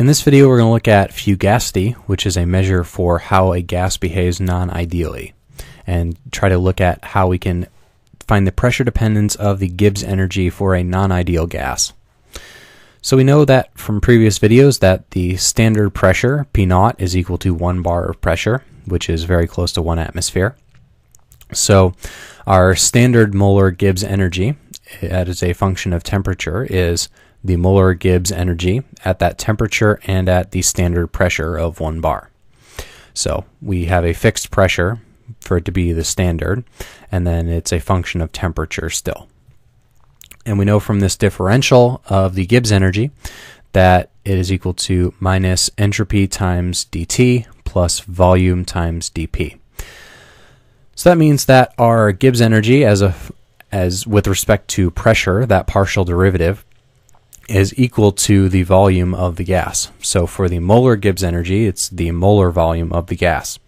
In this video, we're going to look at fugacity, which is a measure for how a gas behaves non-ideally, and try to look at how we can find the pressure dependence of the Gibbs energy for a non-ideal gas. So we know that from previous videos that the standard pressure, P naught, is equal to 1 bar of pressure, which is very close to 1 atmosphere. So our standard molar Gibbs energy, as a function of temperature, is the molar Gibbs energy at that temperature and at the standard pressure of 1 bar. So we have a fixed pressure for it to be the standard, and then it's a function of temperature still. And we know from this differential of the Gibbs energy that it is equal to minus entropy times dt plus volume times dp. So that means that our Gibbs energy as a as with respect to pressure, that partial derivative is equal to the volume of the gas. So for the molar Gibbs energy, it's the molar volume of the gas.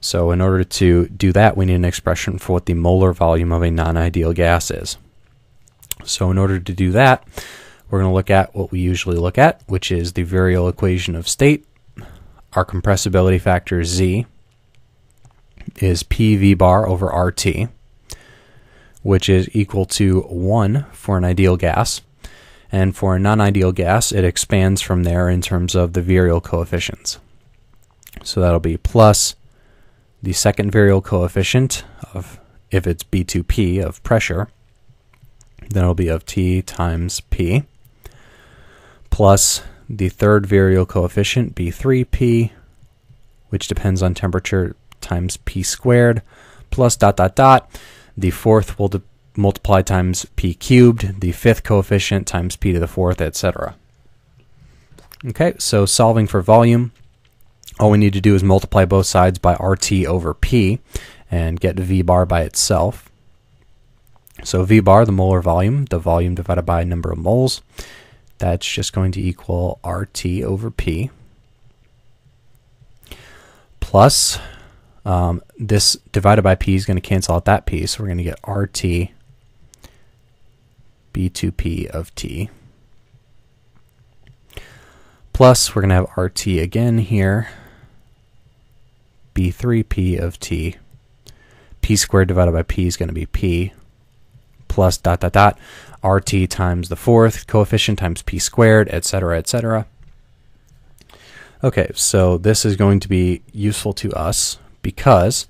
So in order to do that, we need an expression for what the molar volume of a non-ideal gas is. So in order to do that, we're going to look at what we usually look at, which is the virial equation of state. Our compressibility factor Z is PV bar over RT, which is equal to 1 for an ideal gas and for a non-ideal gas, it expands from there in terms of the virial coefficients. So that'll be plus the second virial coefficient of if it's B2P of pressure, then it'll be of T times P, plus the third virial coefficient, B3P, which depends on temperature, times P squared, plus dot dot dot. The fourth will multiply times p cubed, the fifth coefficient times p to the fourth, etc. Okay, so solving for volume, all we need to do is multiply both sides by RT over P and get V bar by itself. So V bar, the molar volume, the volume divided by number of moles, that's just going to equal RT over P plus um, this divided by P is going to cancel out that P, so we're going to get RT B2P of T. Plus, we're going to have RT again here, B3P of T. P squared divided by P is going to be P plus dot dot dot RT times the fourth coefficient times P squared, etc., etc. Okay, so this is going to be useful to us because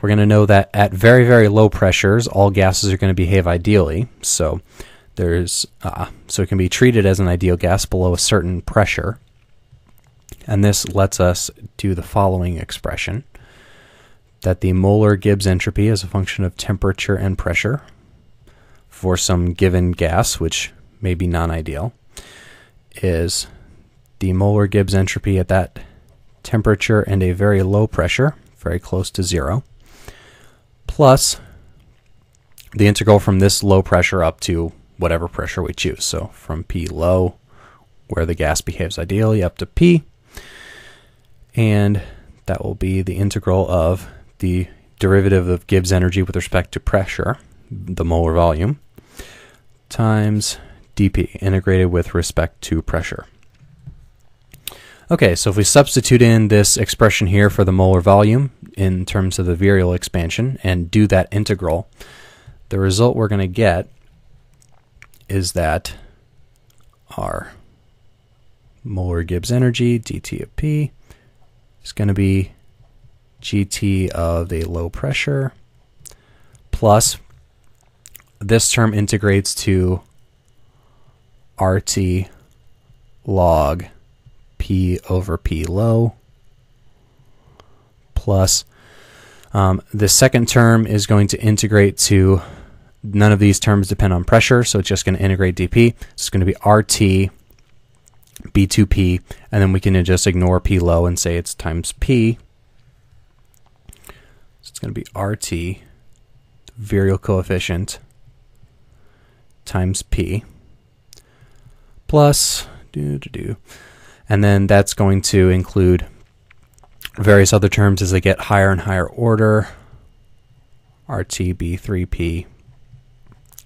we're going to know that at very, very low pressures, all gases are going to behave ideally. So there's uh, so it can be treated as an ideal gas below a certain pressure. And this lets us do the following expression that the molar Gibbs entropy is a function of temperature and pressure for some given gas, which may be non ideal, is the molar Gibbs entropy at that temperature and a very low pressure, very close to zero, plus the integral from this low pressure up to whatever pressure we choose. So from P low, where the gas behaves ideally, up to P. And that will be the integral of the derivative of Gibbs energy with respect to pressure, the molar volume, times dP, integrated with respect to pressure. Okay, so if we substitute in this expression here for the molar volume in terms of the virial expansion and do that integral, the result we're going to get is that our molar Gibbs energy, dt of P, is going to be GT of the low pressure plus this term integrates to RT log P over P low plus um, the second term is going to integrate to None of these terms depend on pressure, so it's just going to integrate dP. It's going to be RT B2P, and then we can just ignore P low and say it's times P. So it's going to be RT, virial coefficient, times P, plus, do, do, do. And then that's going to include various other terms as they get higher and higher order. RT B3P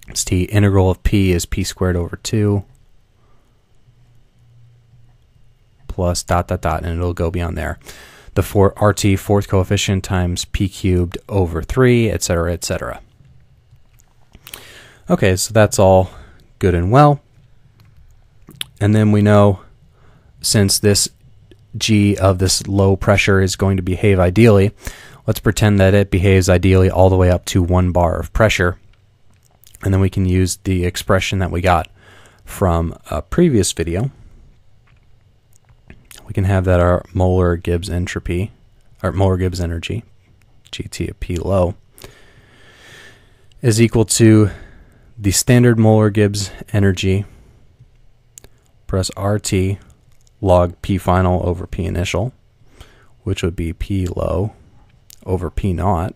it's the integral of p is p squared over 2 plus dot dot dot, and it'll go beyond there. The four, RT fourth coefficient times P cubed over 3, etc., etc. Okay, so that's all good and well. And then we know since this G of this low pressure is going to behave ideally, let's pretend that it behaves ideally all the way up to one bar of pressure. And then we can use the expression that we got from a previous video. We can have that our molar Gibbs entropy, or molar Gibbs energy, GT of P low, is equal to the standard molar Gibbs energy press RT log P final over P initial, which would be P low over P naught.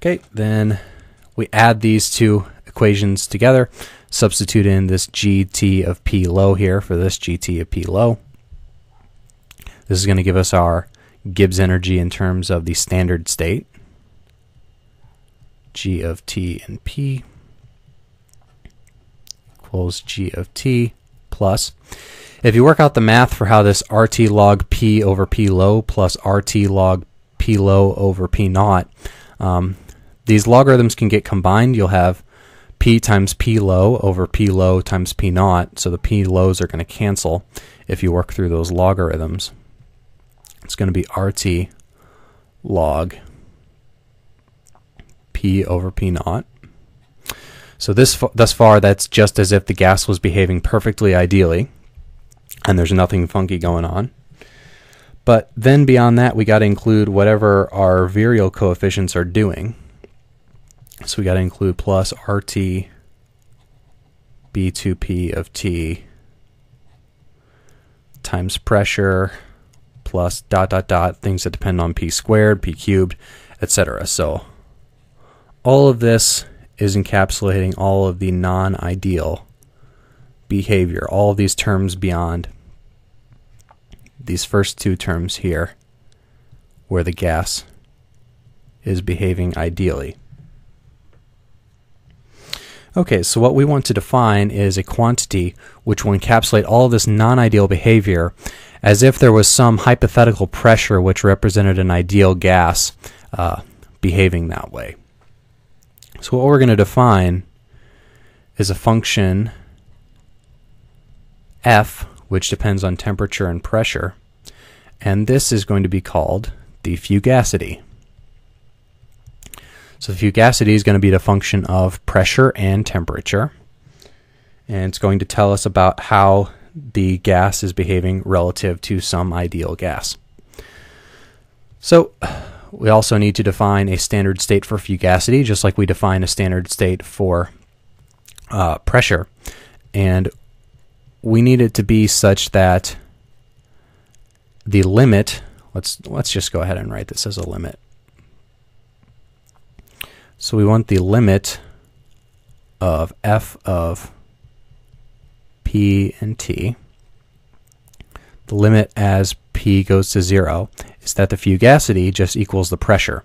Okay, then we add these two equations together, substitute in this GT of P low here for this GT of P low. This is going to give us our Gibbs energy in terms of the standard state. G of T and P equals G of T plus. If you work out the math for how this RT log P over P low plus RT log P low over P naught, um, these logarithms can get combined. You'll have P times P low over P low times P naught, so the P lows are going to cancel if you work through those logarithms. It's going to be RT log P over P naught. So this thus far, that's just as if the gas was behaving perfectly ideally, and there's nothing funky going on. But then beyond that, we got to include whatever our virial coefficients are doing. So we got to include plus RT B2P of T times pressure plus dot dot dot things that depend on P squared, P cubed, etc. So all of this is encapsulating all of the non ideal behavior, all of these terms beyond these first two terms here, where the gas is behaving ideally. Okay, so what we want to define is a quantity which will encapsulate all this non ideal behavior as if there was some hypothetical pressure which represented an ideal gas uh, behaving that way. So what we're going to define is a function f, which depends on temperature and pressure, and this is going to be called the fugacity. So the fugacity is going to be the function of pressure and temperature, and it's going to tell us about how the gas is behaving relative to some ideal gas. So we also need to define a standard state for fugacity, just like we define a standard state for uh, pressure. And we need it to be such that the limit, let's, let's just go ahead and write this as a limit. So we want the limit of f of p and t, the limit as p goes to 0 is that the fugacity just equals the pressure.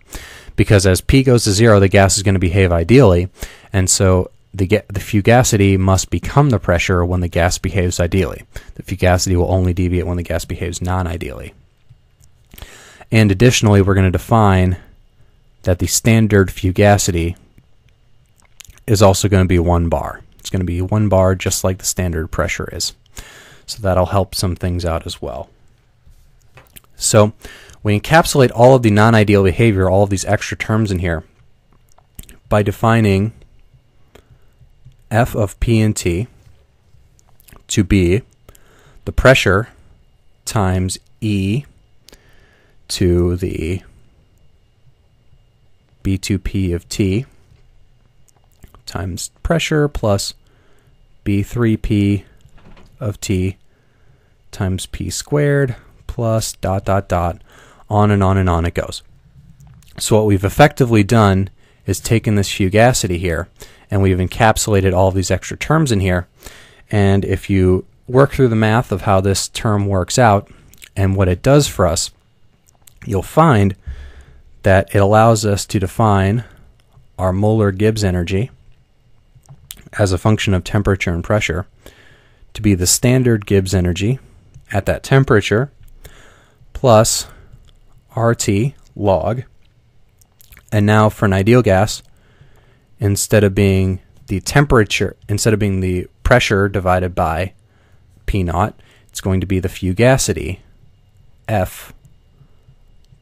Because as p goes to 0, the gas is going to behave ideally, and so the, the fugacity must become the pressure when the gas behaves ideally. The fugacity will only deviate when the gas behaves non-ideally. And additionally, we're going to define that the standard fugacity is also going to be 1 bar. It's going to be 1 bar just like the standard pressure is. So that'll help some things out as well. So we encapsulate all of the non-ideal behavior, all of these extra terms in here, by defining f of p and t to be the pressure times E to the B2P of T times pressure plus B3P of T times P squared plus dot dot dot on and on and on it goes. So what we've effectively done is taken this fugacity here and we've encapsulated all these extra terms in here. And if you work through the math of how this term works out and what it does for us, you'll find that it allows us to define our molar Gibbs energy as a function of temperature and pressure to be the standard Gibbs energy at that temperature plus RT log. And now for an ideal gas, instead of being the temperature, instead of being the pressure divided by P naught, it's going to be the fugacity F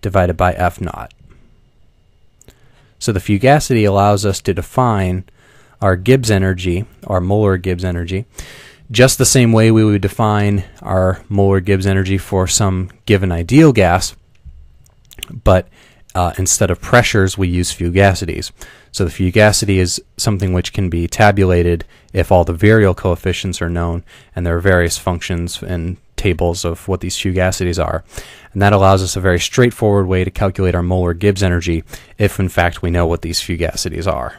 divided by F naught. So the fugacity allows us to define our Gibbs energy, our molar Gibbs energy, just the same way we would define our molar Gibbs energy for some given ideal gas, but uh, instead of pressures, we use fugacities. So the fugacity is something which can be tabulated if all the virial coefficients are known, and there are various functions and tables of what these fugacities are. And that allows us a very straightforward way to calculate our molar Gibbs energy if, in fact, we know what these fugacities are.